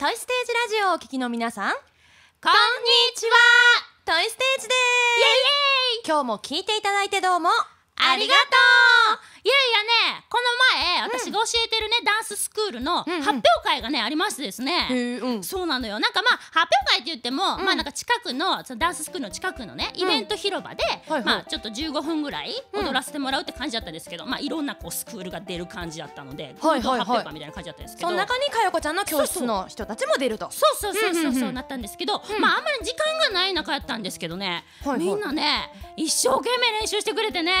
トイステージラジオをお聞きの皆さん。こんにちは。トイステージです。今日も聞いていただいてどうも。ありがとう。いやいやねこの前私が教えてるね、ダンススクールの発表会がねありましてですね、そうなのよ。なんかまあ発表会って言っても、うん。まあなんか近くのそのダンススクールの近くのねイベント広場で、まあちょっと15分ぐらいうん。踊らせてもらうって感じだったんですけど、まあいろんなこうスクールが出る感じだったので、はいはいはい。発表会みたいな感じだったんですけど。その中にかよこちゃんの教室の人たちも出ると。そうそうそうそうそううんなったんですけど、まああんまり時間がない中やったんですけどね、みんなね一生懸命練習してくれてね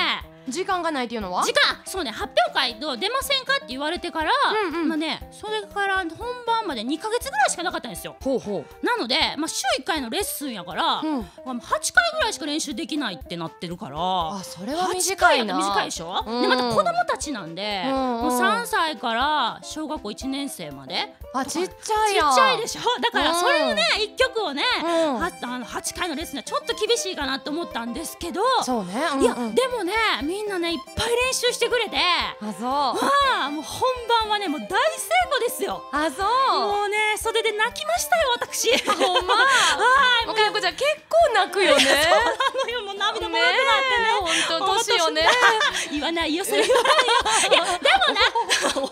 時間がないっていうのは？時間。そうね。発表会どう出ませんかって言われてから、うんうん。まあねそれから本番まで2ヶ月ぐらいしかなかったんですよ。ほうほなので、まあ、週1回のレッスンやから、ううん。まあ8回ぐらいしか練習できないってなってるからあそれは8短いな。と短いでしょ、うん。でまた子供たちなんで、うんうん。もう3歳から小学校1年生まであちっちちゃいやん。っちゃいでしょ？だからそれをね1曲をね、うん。はあの8回のレッスンはちょっと厳しいかなと思ったんですけど、そうね。うんいや、うんでもねみんなねいっぱい練習してくれてあそう。まあもう本番はねもう大成功ですよ。あそう。もうね袖で泣きましたよ私。ほんま？はいもう。かちゃん結構泣くよね。そうなのよもう涙もろくなってね。本当年よね。言わないよそれ言わないよ。いやでもね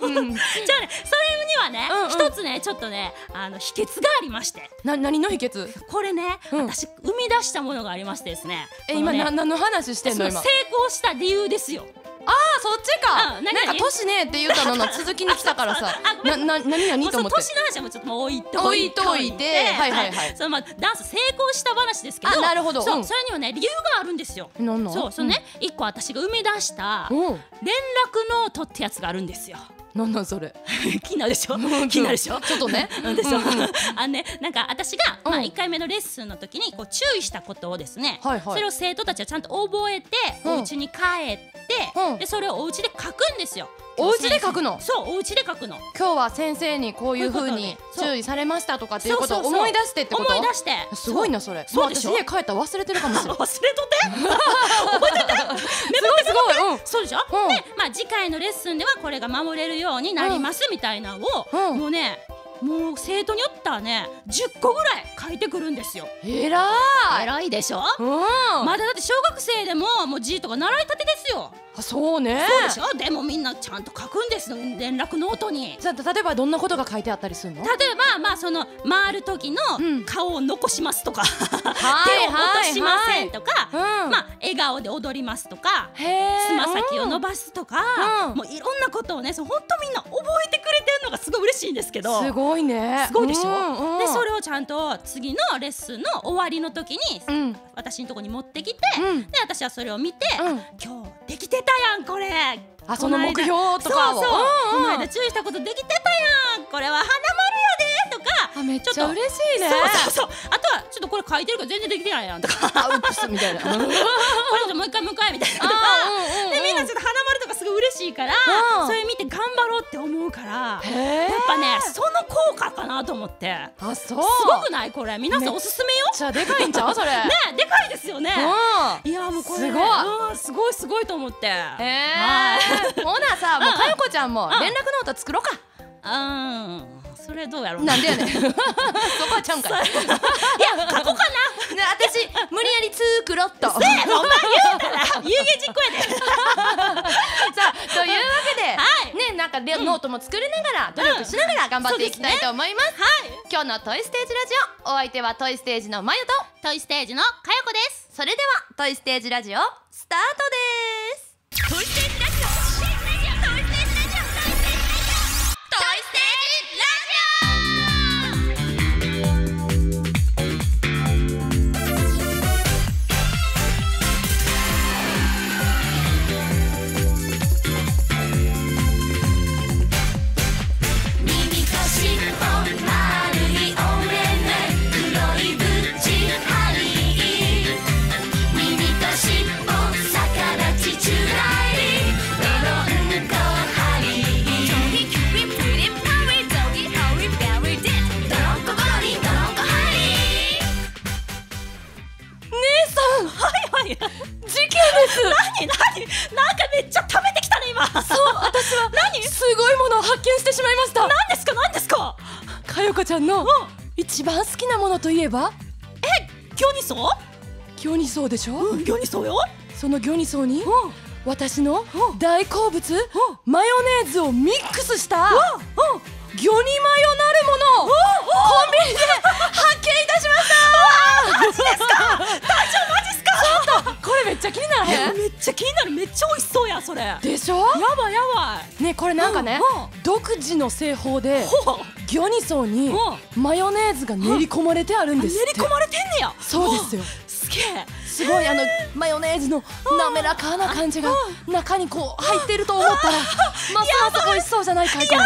うん。じゃあねそれにはねうんうん。一つねちょっとねあの秘訣がありまして。な何の秘訣？これねうん。私生み出したものがありましてですね。えねな何の話してんの今その成功した理由ですよあそっちか。うん何？なんか年ねって言ったのの 続きに来たからさ。なんな何？何？と思って。年の話はもうちょっともう置いと置いといてはいはいはい。そのまあダンス成功した話ですけどあなるほど。そう、うん。それにはね理由があるんですよ。そうそのね。一個私が生み出したうんう。ん連絡ノートってやつがあるんですよなんなんそれ。気になるでしょ？気になるでしょ？ちょっとね。うんでしょ？あのねなんか私が、まあ、うん。1回目のレッスンの時にこう注意したことをですね、はいはい。それを生徒たちはちゃんと覚えて、うん。お家に帰って、うん。でそれをお家で書くんですよお家で書くの？そうお家で書くの。今日は先生にこういう風にこういうことね注意されましたとかっていうことを思い出してってこと？思い出して。すごいなそれ。そう。私家帰ったら忘れてるかもしれない 忘れとって。すごいすごい。うん。そうでしょ、うん。で、まあ、次回のレッスンではこれが守れるようになりますみたいなのを、うん。もうねもう生徒によったらね10個ぐらい書いてくるんですよ。えらい。偉いでしょ、うん。まだだって小学生でももう字とか習いたてですよ。あそうね。そうでしょ？でもみんなちゃんと書くんですよ連絡ノートに。じゃあ例えばどんなことが書いてあったりするの？例えばまあその回る時のうん。顔を残しますとか、はい手を落としませんとか、うん。まあ笑顔で踊りますとか。つま先を伸ばすとか、うん。もういろんなことをねそう本当みんな覚えてくのがすごい嬉しいんですけど。すごいね。すごいでしょ、うんうん。でそれをちゃんと次のレッスンの終わりの時に、うん。私のとこに持ってきて、うん。で私はそれを見て、うん。今日できてたやんこれ。あその目標とかを。そうそう、うんうん。この間注意したことできてたやんこれは花丸やでとかあめっちゃちょっと嬉しいね。そうそうそう。あとはちょっとこれ書いてるから全然できてないやんとか。あウップスみたいな。これじゃもう一回もう一回みたいなとか。あうんうんうん。でみんなちょっと花丸とかすごい嬉しいからうん。それ見て頑張ろうって思うからやっぱねその効果かなと思って。あそう。すごくないこれ？皆さんおすすめよ？じゃあでかいんちゃう？それ。ねでかいですよね。うん。いやもうこれすごい。うんすごいすごいと思って。へえはい。ほなさもううんかよこちゃんもん連絡ノート作ろうかうんそれどうやろうな。んでやねん。そこはちゃうんかい。いや書こうかな。ね私無理やり作ろっとさお前言うたら。有言実行やで。あというわけではい。ねなんか連絡ノートも作りながら努力しながら頑張っていきたいと思います。はい。今日のトイステージラジオお相手はトイステージのまゆと。トイステージのかよこです。それではトイステージラジオスタートです。トイステージ toy stage でしょ、うんギョニソよ。そのギョニソーに？うん。私の大好物？マヨネーズをミックスしたギョニマヨなるものをコンビニで発見いたしました。マジですか？大丈夫マジですか？ちょっとこれめっちゃ気にならへん？めっちゃ気になる。めっちゃ美味しそうやそれ。やでしょ？ばいやばい。ねこれなんかね独自の製法でほう。ギョニソーにうマヨネーズが練り込まれてあるんです練り込まれてんねや。そうですよ。すげえすごいあのマヨネーズの滑らかな感じが中にこう入ってると思ったら ますます美味しそうじゃないかいこれ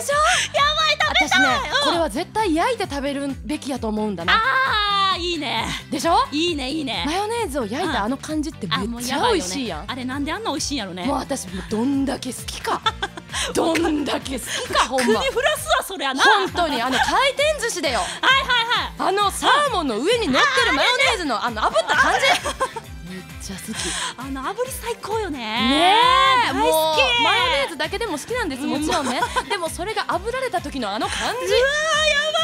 でしょ？やばい食べ私ねたいこれは絶対焼いて食べるべきやと思うんだな。あーいいね。でしょ？いいねいいね。マヨネーズを焼いたあの感じってめっちゃ美味しいやん。ねあれなんであんな美味しいんやろね。もう私もうどんだけ好きか どんだけ好きか ほんま。国フラスはそれやな。本当にあの回転寿司でよ。はいはいはい。あのサーモンの上に乗ってるマヨネーズのあの炙った感じ。めっちゃ好き。あの炙り最高よね。ねえ大好き。マヨネーズだけでも好きなんですもちろんね。でもそれが炙られた時のあの感じ。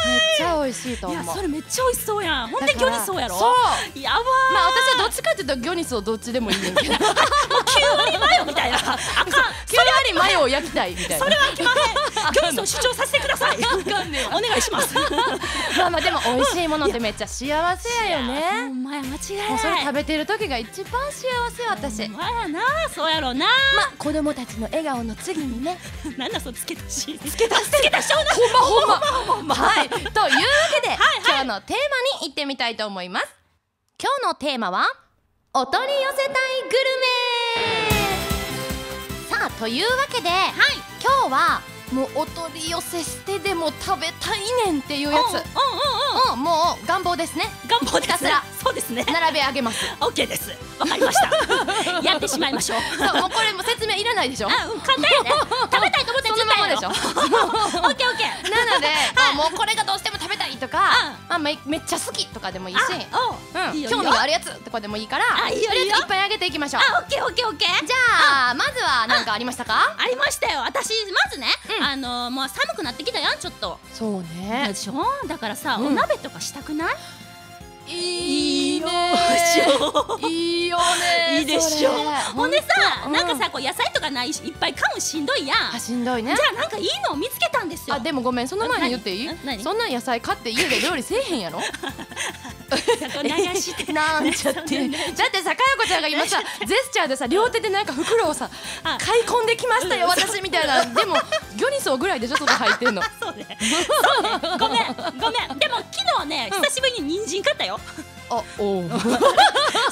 めっちゃ美味しいと思う。いやそれめっちゃ美味しそうやん。ほんでギョニソーやろ？そう。やばー。まあ私はどっちかっていうとギョニスをどっちでもいいねんけど。キュウリマヨみたいな。あかん。キュウリマヨを焼きたいみたいな。それはあきません。ギョニソー主張させてください。かんねえわ。お願いします。まあまあでも美味しいものってめっちゃ幸せやよほねんまや間違いもない。うそれ食べてる時が一番幸せよ私まやなそうやろうな。まあ子供たちの笑顔の次にね。なんだそのつけたし。つけたつけたし。ょうなほんまほんま。はい。というわけで、はい今日のテーマに行ってみたいと思います。今日のテーマはお取り寄せたいグルメ。さあというわけで、今日はもうお取り寄せしてでも食べたいねんっていうやつ。うんうんうんうん。をもう願望ですね。願望ですひたすらそうですね。並べ上げます。オッケーです。わかりました。やってしまいましょう。そうもうこれもう説明いらないでしょ？あうん簡単やね。食べたいと思ってそのままでしょ。オッケーオッケー。なので、まあもうこれがどうしても食べたいとか、まあ、めめっちゃ好きとかでもいいし、う。ん、いいよ興味があるやつとかでもいいからあいいよいいよ。とりあえずいっぱいあげていきましょう。あオッケーオッケーオッケー。じゃあまずは何かありましたか？ありましたよ。私まずね、うん。あのもう寒くなってきたやんちょっと。そうね。でしょ？だからさ、うん。お鍋とかしたくない？いいね。い。いよねいいでしょ。ほんでさ、なんかさこう野菜とかないしいっぱい買うのしんどいやん。あしんどいね。じゃあなんかいいのを見つけたんですよ。あでもごめんその前に言っていい？そんな野菜買って家で料理せえへんやろ？流してなんちゃって。だってさかよこちゃんが今さ ジェスチャーでさ両手でなんか袋をさあ。買い込んできましたよ私みたいな。でもギョニソーぐらいでしょそこ入ってんのそうね。ごめんごめん。でも昨日ね久しぶりに人参買ったよ。あおう。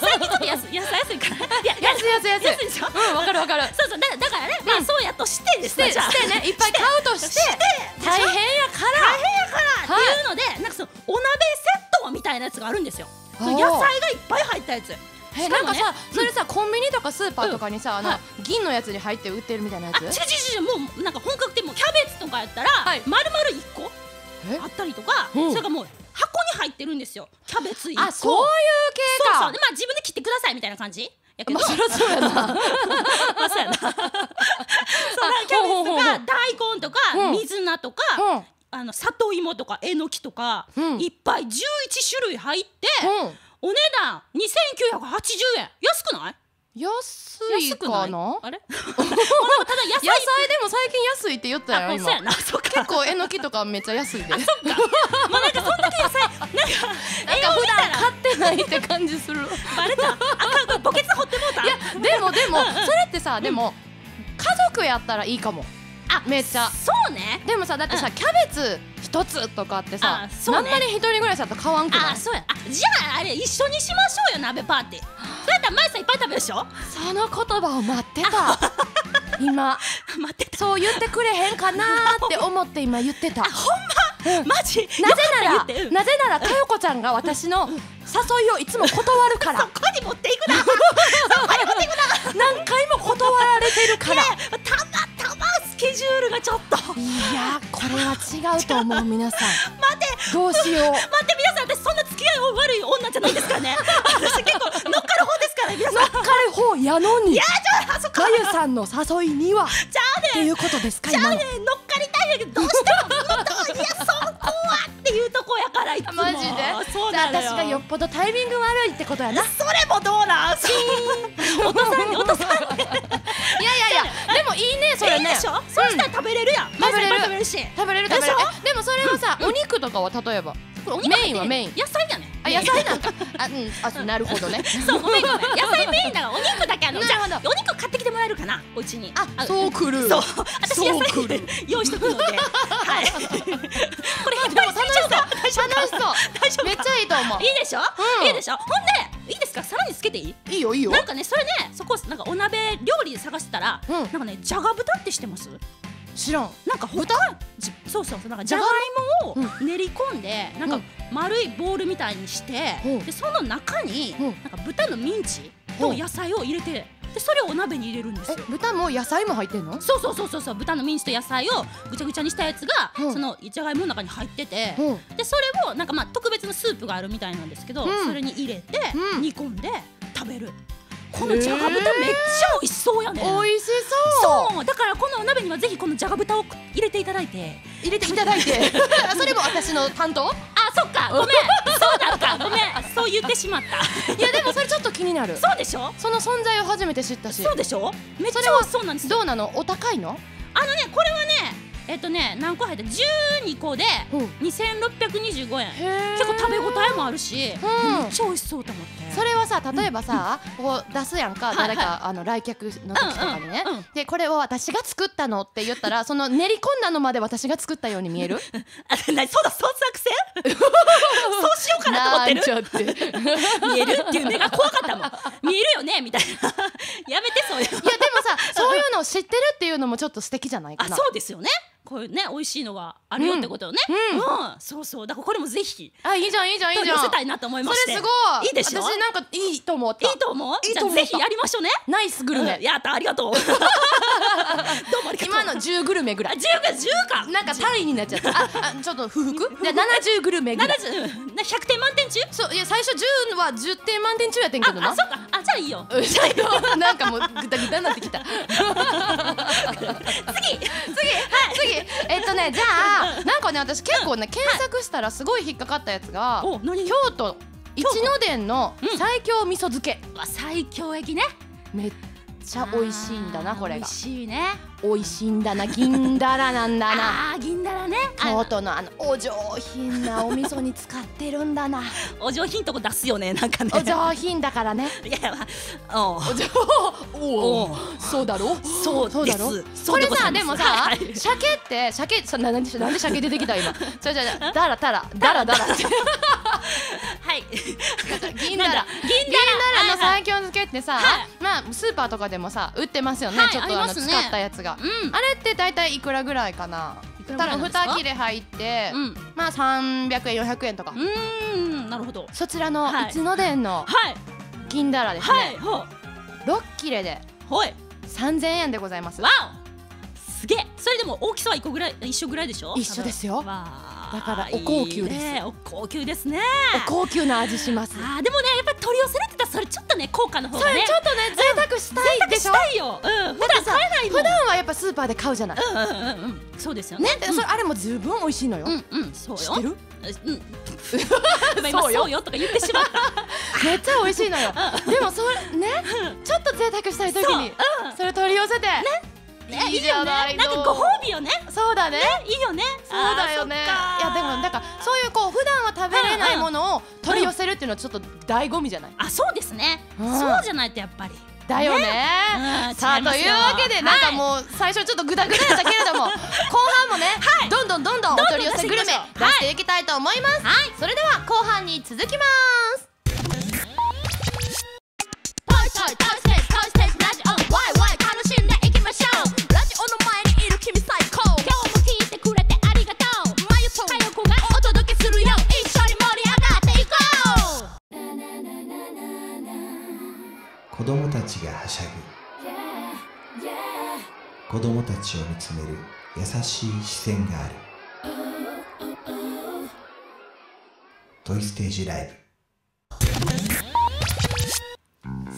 最近ちょっと安安安いから。いや安い安い安い。安いでしょ？うんわかるわかる。そうそう。だだからね、まあそうやとしてですしてしてね。いっぱい買うとして。大変やから。大変やからはいっていうので、なんかそのお鍋セットみたいなやつがあるんですよ。野菜がいっぱい入ったやつえなんかさそれさコンビニとかスーパーとかにさあのはい銀のやつに入って売ってるみたいなやあ違う違うつ違うもうなんか本格的もうキャベツとかやったら、はい。丸々一個え？あったりとか、うん。それがもう箱に入ってるんですよ。キャベツ一個。あそういう系そうかそう。でまあ自分で切ってくださいみたいな感じ？やけど、まあそりゃそうやな。まあそうやな。そうなキャベツとか大根とかうん。水菜とか、うん。あの里芋とかえのきとか、うん。いっぱい11種類入って、うんお値段2980円。安くない？安いかな？あれ？ただ野菜野菜でも最近安いって言ったよ今。結構えのきとかめっちゃ安いで。なんかまあなんかそんだけ野菜 なんか普段買ってないって感じする。バレた。あかんこれ墓穴掘ってもうた。いやでもでもそれってさでも家族やったらいいかも。あめっちゃ。そうね。でもさだってさキャベツ一つとかってさね。あんまり一人暮らしだと買わんくない？あそうや。あじゃああれ一緒にしましょうよ鍋パーティー。そうやったら前さんいっぱい食べるでしょ？その言葉を待ってた。今。待ってた。そう言ってくれへんかなーって思って今言ってた。マジ？なぜならうん。なぜならかよこちゃんが私の誘いをいつも断るから。そこに持っていくな。何回も断られてるから。たまたまスケジュールがちょっと。いやこれは違うと思もう皆さん。待て。どうしよう。待って皆さん私そんな付き合い悪い女じゃないですかね。私結構乗っかる方ですから皆さん。乗っかる方やのに。いやじゃあそこか。ゆさんの誘いには。じゃあねっていうことですかじゃあね乗っかりたいんだけどどうしても。いやそこはっていうとこやからいつも。マジで？そうなの私がよっぽどタイミング悪いってことやな。それもどうなん？落とさんに落とさんに。にやいやいやでもいいねそれね。いいでしょ、そうしたら食べれるやん。食べれる。食べれるし食べれる食べれる。でもそれはさお肉とかは例えば？メインはメイン。野菜やねあ野菜なんかあうん。あなるほどね。そうごめんごめん。野菜メインだからお肉だけあのじゃあお肉買ってきてもらえるかな？お家に。あそうくる。そう。私野菜用意しとくので。はい。これでも楽しそう。楽しそう。大丈夫めっちゃいいと思う。いいでしょ、うん。いいでしょ？ほんでいいですか？さらにつけていい？いいよいいよ。なんかねそれねそこなんかお鍋料理で探してたら、うん。なんかねじゃが豚って知ってます？知らん。なんか他じそうそうそうなんかじゃが？いもを練り込んで、なんか丸いボールみたいにして、うん。でその中に、うん。なんか豚のミンチと野菜を入れてでそれをお鍋に入れるんですえよ豚も野菜も入ってんの？そうそうそうそうそう。豚のミンチと野菜をぐちゃぐちゃにしたやつが、うん。そのじゃがいもの中に入ってて、うん。でそれをなんかまあ特別なスープがあるみたいなんですけど、うん。それに入れて、うん。煮込んで食べるこのじゃが豚めっちゃ美味しそうやね、美味しそう。そう。だからこのお鍋にはぜひこのじゃが豚を入れていただいて。入れていただいて。それも私の担当？あそっか。ごめん。そうだった。ごめん。そう言ってしまった。いやでもそれちょっと気になる。そうでしょ？その存在を初めて知ったし。そうでしょ？めっちゃ美味しそうなんですよ。どうなの？お高いの？あのねこれはねえっとね何個入って12個でうん。2625円。へ結構食べ応えもあるし、うん。めっちゃ美味しそうさ例えばさ、こう出すやんか誰か、あの来客の時とかにね、でこれを私が作ったのって言ったらその練り込んだのまで私が作ったように見える？あなそうだそう作戦？そうしようかなと思ってる？見えるっていう目が怖かったもん。見えるよねみたいな。やめてそういういやでもさそういうのを知ってるっていうのもちょっと素敵じゃないかあなそうですよねこういうね美味しいのがあるよってことよね。うん。うん。そうそう。だからこれもぜひあいいじゃんいいじゃんいいじゃん。せたいなと思いまして。それすごい。いいでしょ？私なんかいいと思った。いいと思う？いいと思った。じゃあぜひやりましょうね。ナイスグルメ、うん。やったありがとう。どうもありがとう。今の10グルメぐらあい。10か10か。なんか単位になっちゃった。ああちょっと不服？じゃあ70グルメぐらい。70うん。な100点満点中？そういや最初10は10点満点中やってんけどな。ああそうかあじゃあいいよ。うんじゃあいいよ。なんかもうグタグタになってきた。次次次えっとねじゃあなんかね私結構ね検索したらすごい引っかかったやつがお何？京都一の殿のうん。最強味噌漬け。わ最強液ね。めっちゃ美味しいんだなこれが。美味しいね美味しいんだな銀だらなんだな。あー銀だらね。京都のあのお上品なお味噌に使ってるんだな。お上品とこ出すよねなんかね。お上品だからね。いやおう。お上おう。そうだろ？そうそうだろ？これさでもさはい。はい鮭って鮭さななんでなんで鮭出てきた今？じゃじゃじゃだらたらだらだらはい。銀だら。なんだ銀銀だらの最強漬けってさ、はい。まあスーパーとかでもさ売ってますよね、はいちょっとあの使ったやつが、うん。あれって大体いくらぐらいかな。いくらぐらい多分なんですか？2切れ入って、うん。まあ300円400円とか、うーんなるほど。そちらのはい。一の殿のはい。銀だらですね、はいほ6切れでうほい。3000円でございます。わお。すげえ。それでも大きさは一個ぐらい一緒ぐらいでしょ？一緒ですよ。わあだからお高級です。いいねお高級ですね。お高級な味します。あーでもねやっぱり取り寄せるってたらそれちょっとね高価の方そがね。れちょっとね贅沢したいでしょ？したいよ。うん普段買えないもん。普段はやっぱスーパーで買うじゃない、うんうんうんうん。そうですよね。ね、でそれあれも十分美味しいのよ、うんうんそうよ。知ってる？う ん。今そうよ。そうよとか言ってしまった。めっちゃ美味しいのよ。でもそれねちょっと贅沢したい時にそれ取り寄せて。ねいいじゃないのなんかご褒美よね。そうだね。いいよね。そうだよね。いやでもなんかそういうこう普段は食べれないものを取り寄せるっていうのはちょっと醍醐味じゃない？あそうですね。うん。そうじゃないとやっぱり。だよね。うんさあというわけでなんかもう最初ちょっとグダグダやったけれども 後半もねどんどんどんどんお取り寄せグルメ出していきたいと思います。はい。それでは後半に続きます子供たちを見つめる優しい視線がある。トイステージライ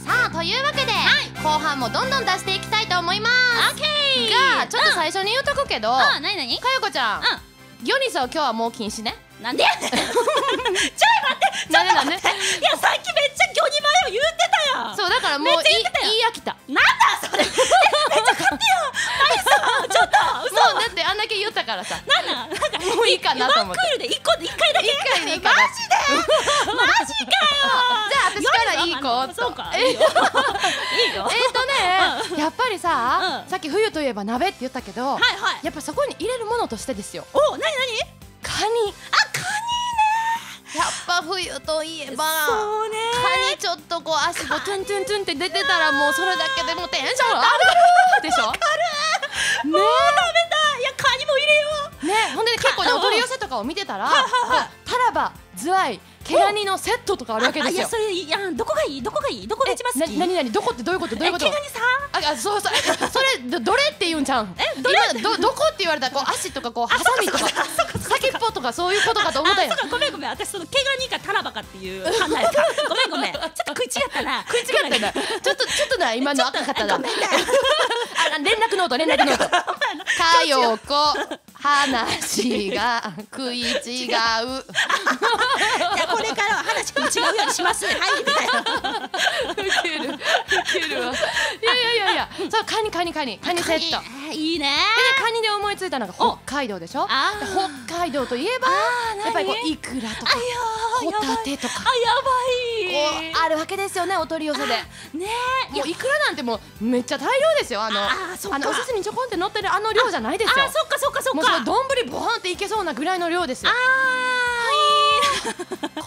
さあというわけで、後半もどんどん出していきたいと思います。オッケーがちょっと最初に言うとくけど、あなになにかよこちゃん、魚にさ今日はもう禁止ね。なんでやねん。ちょい待って。なんでなんで？いやさっきめっちゃ魚にマヨ言ってたやん。そうだからもう言い飽きた。なんだそれえめっちゃ買ってよ何そちょっと嘘もうだってあんだけ言ったからさ。なんなんなんかもういいかなと思って。クールで一個で一回だけ。一回でいいかな。マジで？マジかよ。じゃあ私からいい子。そうか。え？いいよ。いいよえーとねやっぱりさうん。さっき冬といえば鍋って言ったけどはいはい。やっぱそこに入れるものとしてですよ。おなになに？カニ。あカニやっぱ冬といえばそうね。カニちょっとこう足こうトゥントゥントゥンって出てたらもうそれだけでもうテンション上がる。でしょ？もう食べたいやカニも入れよう。ねほんで結構ねお取り寄せとかを見てたらタラバズワイ毛ガニのセットとかあるわけですよ。あいやそれいやどこがいい？どこがいい？どこが一番好き？な何何どこってどういうこと？どういうこと？え毛ガニさああそうそう。え それどどれって言うんちゃうん？えどれ？今どどこって言われたらこう足とかこうハサミとか先っぽとかそういうことかと思ったよ。ごめんごめん。私その毛ガニかタラバかっていう考えか ごめんごめん。ちょっと食い違ったな。食い違ったな。ちょっとちょっとな今の赤かったな。ごめんねあ連絡ノート連絡ノート。かよこ話が食い違う。いやこれからは話食い違うようにしますね。はいみたいな。ウケる。ウケるわ。いやいやいやいやそうカニカニカニ。カニセット。でいいね。カニで思いついたのが北海道でしょ？北海道といえばやっぱりこう何イクラとかホタテとか。あやばいあるわけですよねお取り寄せで。ねえ。もうイクラなんてもうめっちゃ大量ですよあのあーそっか。あのお寿司にちょこんって乗ってるあの量じゃないですよ。あそっかそっかそっもう丼ボーンっていけそうなぐらいの量ですよ。あー。い いこれこれ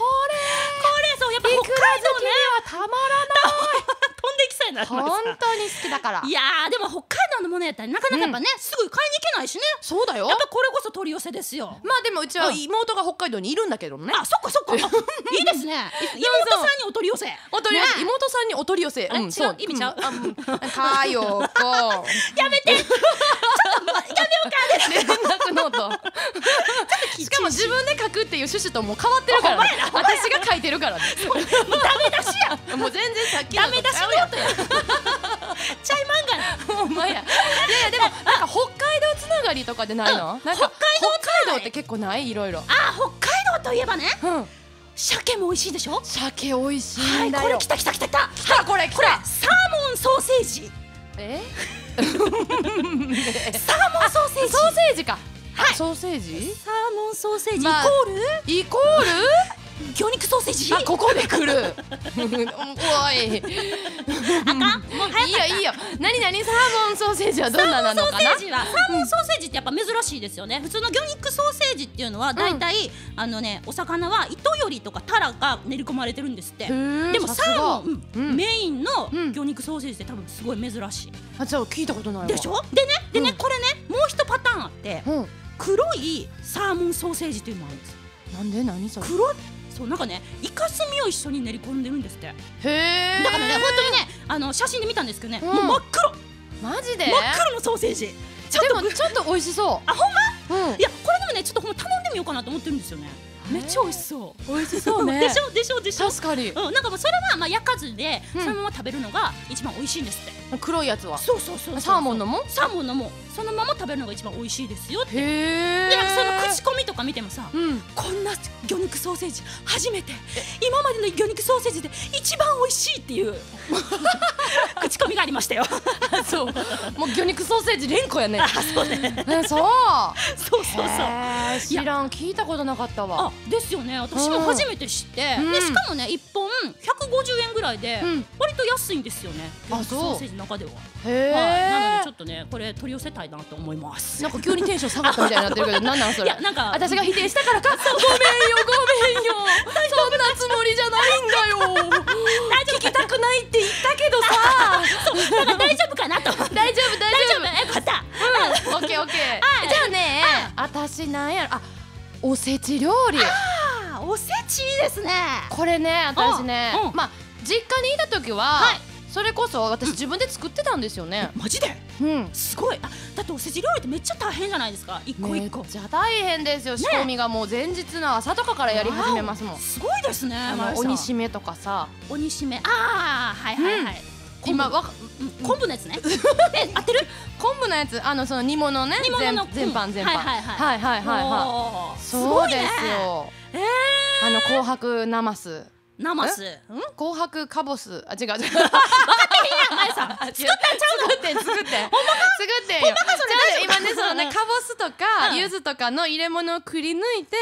そうやっぱ北海道ね。はたまら飛んいりました本当に好きだから。いやーでも北海道のものやったらなかなかやっぱね、すぐ買いに行けないしね。そうだよ。やっぱこれこそ取り寄せですよ。まあでもうちはうん。妹が北海道にいるんだけどね。あそっかそっか。いいですね。妹さんにお取り寄せ。お取り寄せ。ね。妹さんにお取り寄せ。あれ違う？意味ちゃう？うん。かよこ やめて ちょっともう連絡ノートし。かも自分で書くっていう趣旨ともう変わってるからね。私が書いてるからね。もうダメ出しや。もう全然さっきのダメ出しノートやちゃいまんがな。ほんまや。いやいやでも なんか北海道つながりとかでないの、なんか北海道北海道って結構ない？いろいろ。あ北海道といえばね。うん。鮭も美味しいでしょ？鮭美味しはいいんだよ、これ来た来た来た来た。来たこれ来これたサーモンソーセージえ？サーモンソーセージ。ソーセージか。はい。ソーセージ？サーモンソーセージイコまあールイコール？魚肉ソーセージ？あここで来る。おい。あかん？もう早いいよいいよ。何何サーモンソーセージはどんななのソかな？ーセージはサーモンソーセージってやっぱ珍しいですよね。普通の魚肉ソーセージっていうのはだいたいあのねお魚は糸よりとかタラが練り込まれてるんですって。でもサーモン、うんうん。メインのうん魚肉ソーセージって多分すごい珍しい。あじゃあ聞いたことないわ。でしょ？でねでね、うん。これねもう一パターンあってうん。黒いサーモンソーセージっていうのがあるんですなんで？何それ？黒いそうなんかねイカスミを一緒に練り込んでるんですって。へえだからね本当にねあの写真で見たんですけどね、うん。もう真っ黒。マジで？真っ黒のソーセージ。ちょっでともちょっと美味しそあほんま？ううん。いやこれでもねちょっとほんま頼んでみようかなと思ってるんですよねめっちゃ美味しそう。美味しそうね。でしょ？でしょ？でしょ？確かに。うん、なんかもうそれはまあ焼かずで、うん。そのまま食べるのが一番美味しいんですって。黒いやつは？そうそうそうサーモンのも？サーモンのも。そのまま食べるのが一番美味しいですよって。へえでなんかその口コミとか見てもさ、うん。こんな魚肉ソーセージ初めて。今までの魚肉ソーセージで一番美味しいっていう。口コミがありましたよ。そう。もう魚肉ソーセージ連呼やね。あそうね。えそう。そうそうそう。知らん。聞いたことなかったわ。あですよね。私も初めて知って、うん。でしかもね1本150円ぐらいで、うん。割と安いんですよね。あそう。ソーセージの中では、へはい、なのでえちょっとねこれ取り寄せたいなと思思います。なんか急にテンション下がったみたいになってるけど なんなんそれ？いやなんか私が否定したからか。ごめんよごめんよ。そんなつもりじゃないんだよ。聞きたくないって言ったけどさ。なんか大丈夫かなと。大大丈夫大丈夫。丈夫。よかった。うん。オッケーオッケはいーじゃあね。私なんやろ。あおせち料理。あーおせちいいですね。これね私ねうんうん。まあ実家にいた時は、はい。それこそ私自分で作ってたんですよね。マジで？うん。すごい。あだっておせち料理ってめっちゃ大変じゃないですか？一個一個。めっちゃ大変ですよ。仕込みがもう前日の朝とかからやり始めますもん。すごいですね鬼しめとかさ。鬼しめ。ああはいはいはい、今わかうん昆布のやつね。え合ってる？昆布のやつあのその煮物ね。煮物の全全般うん全般。はいはいはい。はいはいはいそうですごいね。よ。えあの紅白ナマス。ーナマスうん？紅白カボスあ違う。違う前さん。作ったんちゃうの？作ってん作ってん。作ってんよ。じゃあ今ねそのねかぼすとかうん。柚子とかの入れ物をくり抜いて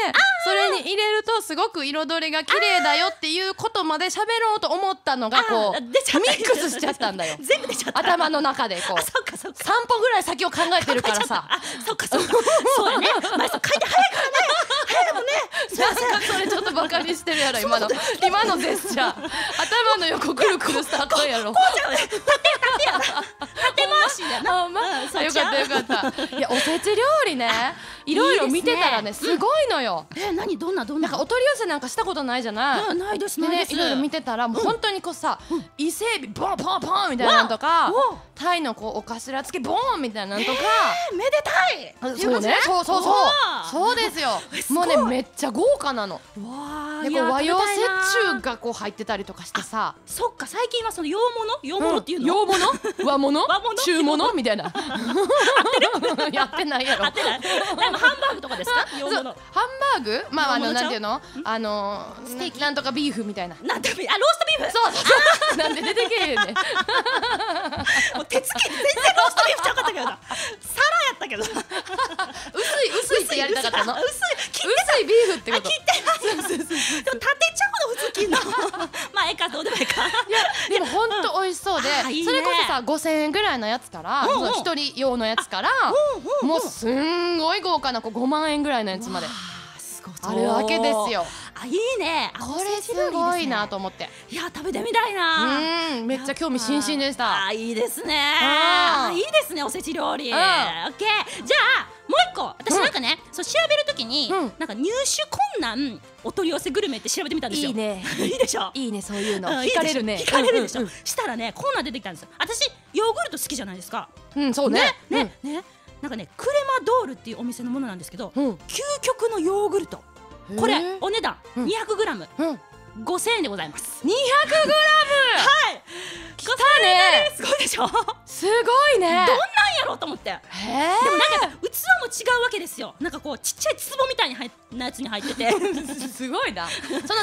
それに入れるとすごく彩りが綺麗だよっていうことまで喋ろうと思ったのがこあうミックスしちゃったんだよ。全部出ちゃった。頭の中でこう。あそっかそっか。3歩ぐらい先を考えてるからさ。あそっかそっか。そうやね。前さん書いて早いからね早もねなんかそれちょっとバカにしてるやろ今の。今のジェスチャー頭の横くるくるしたらあかんやろ。手回しやなあまあ、うんそうよかったよかった。いやおせち料理ね。いろいろ見てたらねすごいのよ、え何？どんな？どんな？なんかお取り寄せなんかしたことないじゃない、うんないですねいろいろ見てたらもう本当にこうさ、伊勢海老ボンポンポンみたいなのとかタイのこうお頭付きボーンみたいなのとか、えめでたい。あそうね。そうそうそう。うそうですよ もうねめっちゃ豪華なの。わでこう和洋折衷がこう入ってたりとかしてさ。そっか最近はその洋物？洋物っていうの、洋物？和物？和物？中物？みたいな。やってないやろ。合ってない。でもハンバーグとかですか？洋物。ハンバーグ？まああのなんていうの？あのステーキ？なんとかビーフみたいな。なんてあローストビーフ？そう。そうなんで出てけえねん。もう手つき全然ローストビーフちゃうかったけどな。サラやったけど薄い薄いってやりたかったの。薄い薄いビーフってこと。切ってないでも立てちゃうの普通切んの。まあええかどうでもええか。いやでも本当美味しそうで、それこそさ5000円ぐらいのやつから一人用のやつからもうすんごい豪華なこう5万円ぐらいのやつまで。あすごい。あるわけですよ。あいいね。あこれすごいなと思って。いや食べてみたいな。うんめっちゃ興味津々でした。あいいですね。あーあいいですねおせち料理。オん。ッケー。じゃあもう一個私なんかね、そう調べるときに、うん。なんか入手困難お取り寄せグルメって調べてみたんですよ。いいね。いいでしょ？いいねそういうの。うん惹かれるね。いいでしょ？惹かれるでしょ、うんしたらねこんなん出てきたんですよ。私ヨーグルト好きじゃないですか。うんうんそうね。ねね、なんかねクレマドールっていうお店のものなんですけど、うん。究極のヨーグルト。これお値段うん。200g、うん。5000円でございます。200グラム。はい。きたね。す。ごいでしょ？すごいね。やろうと思って。でもなんか器も違うわけですよ。なんかこうちっちゃい壺みたいに入っなやつに入ってて。すごいな。その壺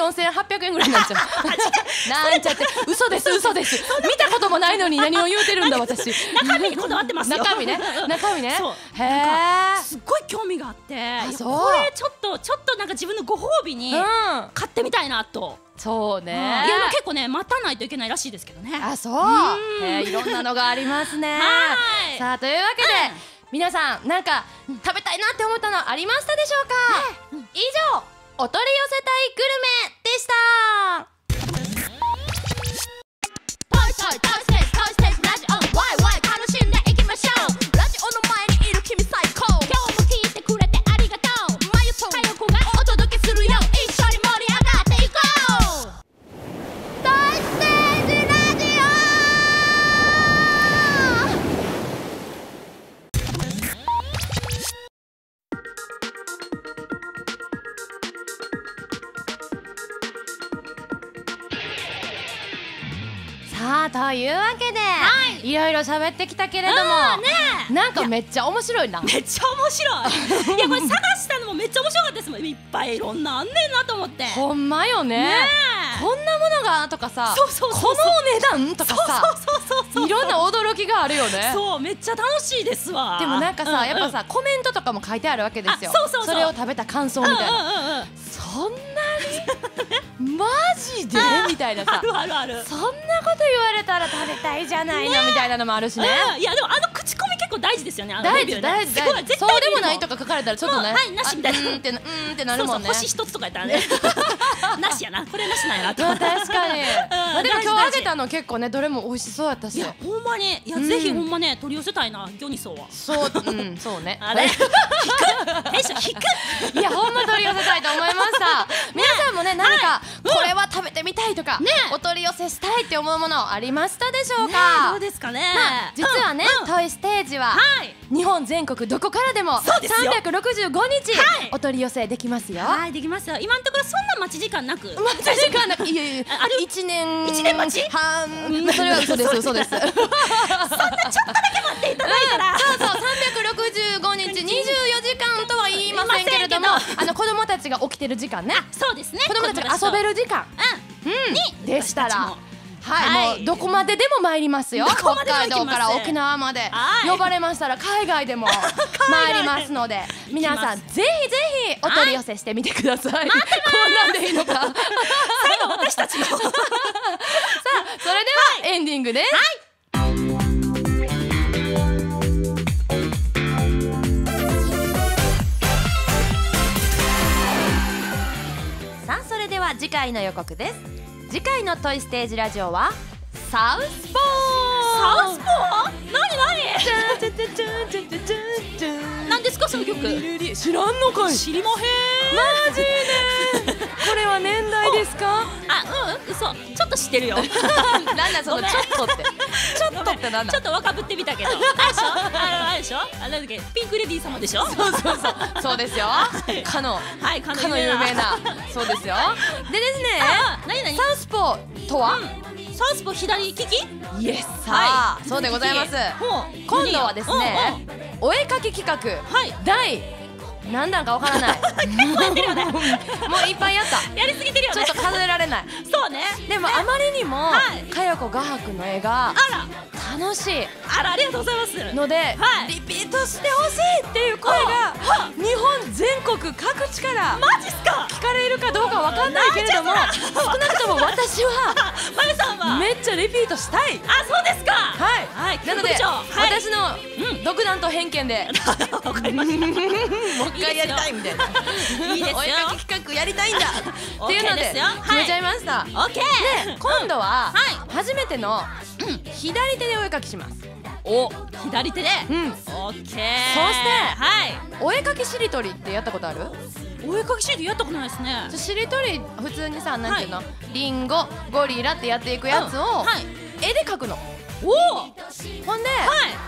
が4800円ぐらいになっちゃう。なんちゃって。嘘です嘘です。見たこともないのに何を言うてるんだ私。中身にこだわってますよ。中身ね。中身ね。そう。へえすっごい興味があって。これちょっとちょっとなんか自分のご褒美にうん。買ってみたいなと、そういねやでも結構ね待たないといけないらしいですけどね。あそう。うん。えーいろんなのがありますね。はい。さあというわけで皆さんなんか食べたいなって思ったのありましたでしょうか？以上お取り寄せたいグルメでしたというわけで、い、ろいろ喋ってきたけれども、うんねなんかめっちゃ面白いな。めっちゃ面白い。いやこれ探したのもめっちゃ面白かったですもん。いっぱいいろんなあんねんなと思って。ほんまよね。こんなものがとかさ、そうそうそうそう。このお値段とかさ、そうそうそういろんな驚きがあるよね。そうめっちゃ楽しいですわ。でもなんかさ、ううやっぱさコメントとかも書いてあるわけですよ。あそうそうそう。れを食べた感想みたいな。うんうんうんうん。そんなにマジで？みたいなあさ。るあるある。そんなこと言われたら食べたいじゃないの？みたいなのもあるしね。うん。いやでもあの口コミ結構大事ですよね大事大事大事。そうでもないとか書かれたらちょっとね。はいなしみたいな。あうんってなうんってなるもんね。そうそう星一つとかやったらね。なしやな。これなしなんやな確かに、まあでも今日あげたの結構ねどれも美味しそうやったしいやほんまにいや、うんぜひほんまね取り寄せたいなギョニソーは。そううんそうね。あれ。引く。テンション引く。いやほんま取り寄せたいと思いました皆さんもね何かこれは食べてみたいとか、ねお取り寄せしたいって思うものありましたでしょうねか、どうですかね。まあ実はね、うん。トイステージは、はい。日本全国どこからでもそうですよ。365日はい。お取り寄せできますよ。はいできますよ。今のところそんな待ち時間なく。待ち時間なく。いやいやある？一年一年待ち？半それは嘘です 嘘です。そんなちょっとだけ待っていただいたら、そうそう365日24時間とは言いませんけれどもあの子供たちが起きてる時間ね。そうですね。子供たちが遊べる時間。うん。うん。にでしたらはい、どこまででも参りますよ。北海道から沖縄まで。はい。呼ばれましたら海外でも 参りますので皆さんぜひぜひお取り寄せしてみてください、こんなんでいいのか。さ 最後私たちの。あそれではエンディングです、さあそれでは次回の予告です次回のトイステージラジオはサウスポー。サウスポー？何何？何ですかその曲？知らんのかい知りまへんマジでこれは年代ですかあうん嘘ちょっと知ってるよなんだそのちょっとってちょっとってなんだちょっと若ぶってみたけどあれでしょあれでしょあなんだっけピンクレディー様でしょそうそうそうそうですよいかのはいかの有名なそうですよでですね何何サウスポーとは、サウスポー左利き？イエスさあ、はい。そうでございます。今度はですね、お絵かき企画、はい。第何弾かわからない。もういっぱいやった。やりすぎてるよね。ちょっと数えられない。そうね。でもあまりにも、はい。かよこ画伯の絵があら。楽しい。あらありがとうございます。ので、はい。リピートしてほしいっていう声が日本全国各地からマジっすか？聞かれるかどうかわかんないけれども少なくとも私はまゆさんは？めっちゃリピートしたい。あそうですか？はい、はいなので、私の独断と偏見で、わかりました。もう一回やりたいみたいな。いいですよ。お絵かき企画やりたいんだ。っていうので決めちゃいました、オッケでー今度ははい。初めての左手でお絵かきしますお左手で。うん。オッケーそしてはい。はいお絵かきしりとりってやったことある？お絵かきシートやったことないですね。しりとり普通にさなんていうの、リンゴゴリラってやっていくやつを、うん。はい。絵で描くの。おおほんで、い。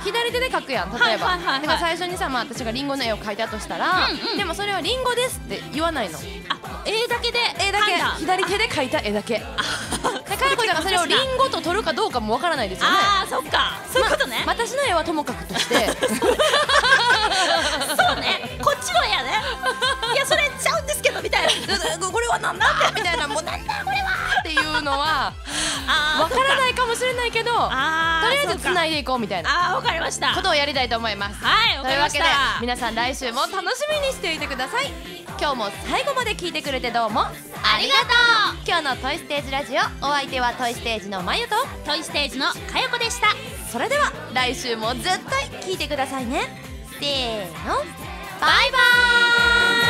左手で描くやん例えば、最初にさ、まあ、私がリンゴの絵を描いたとしたら、うんうん。でもそれはリンゴですって言わないの。あ絵だけで絵だけ。左手で描いた絵だけでかやこちゃんがそれをリンゴと取るかどうかもわからないですよね。あーそっか。そういうことね。ま私の絵はともかくとして。そうね。こっちの絵やね。いやそれちゃうんですけどみたいな。これはなんだみたいな。もうなんだこれはっていうのは わからないかもしれないけどとりあえずつないででいこうみたいなあーわかりました。ことをやりたいと思います。はいわかりました。というわけで皆さん来週も楽しみにしていてください。今日も最後まで聞いてくれてどうもありがとう。今日の「トイステージラジオ」お相手はトイステージのまゆとトイステージのかよこでした。それでは来週も絶対聞いてくださいね。せーのバイバーイ